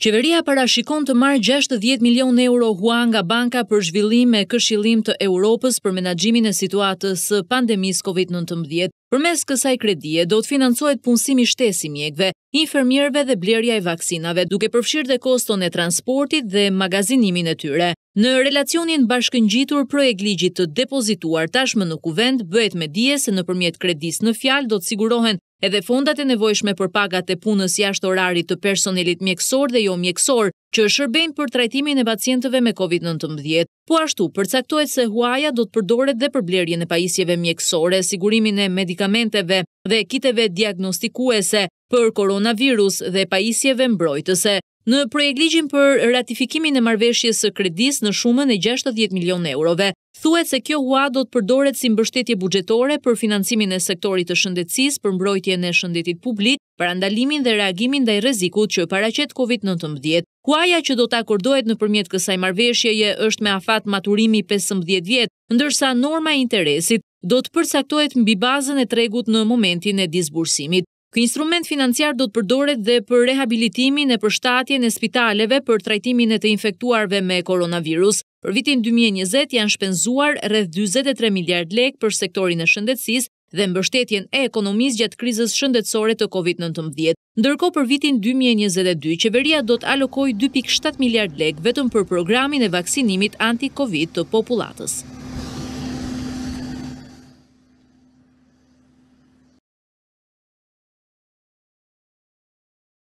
Qeveria parashikon të marrë gjashtëdhjetë milionë euro hua nga Banka për Zhvillim e Këshillit të Europës për menaxhimin e situatës së pandemisë Covid nëntëmbëdhjetë. Përmes kësaj kredie do të financohet punësimi shtesë i mjekëve, infermierëve dhe blerja e vaksinave, duke përfshirë dhe koston e transportit dhe magazinimin e tyre. Në relacionin bashkëngjitur projektligjit të depozituar tashmë në Kuvend, bëhet me dije se nëpërmjet kredisë në fjalë do të sigurohen edhe fondet e nevojshme për pagat e punës jashtë orarit të personelit mjekësor dhe jo mjekësor, që shërbejnë për trajtimin e pacientëve me Covid nëntëmbëdhjetë. Po ashtu, përcaktohet se huaja do të përdoret dhe për blerjen e pajisjeve mjekësore, sigurimin e medikamenteve dhe kiteve diagnostikuese, për koronavirus dhe pajisjeve mbrojtëse. Në projektligjin për ratifikimin e marrëveshjes së kredisë në shumën e 60 milionë eurove, thuhet se kjo hua do të përdoret si mbështetje buxhetore për financimin e sektorit të shëndetësisë për mbrojtjen e shëndetit publik, parandalimin dhe reagimin ndaj rrezikut që paraqet Covid nëntëmbëdhjetë. Huaja që do të akordohet nëpërmjet kësaj marrëveshjeje është me afat maturimi pesëmbëdhjetë vjet, ndërsa norma e interesit do të përcaktohet mbi bazën e tregut në momentin e disbursimit. Ky instrument financiar do të përdoret dhe për rehabilitimin e përshtatjen e spitaleve për trajtimin e të infektuarve me koronavirus. Për vitin 2020 janë shpenzuar rreth 43 miliard lek për sektorin e shëndetësisë dhe mbështetjen e ekonomisë gjatë krizës shëndetësore të COVID-19. Ndërkohë për vitin dy mijë e njëzet e dy, qeveria do të alokojë dy pikë shtatë miliardë lekë vetëm për programin e vaksinimit anti-Covid të popullatës.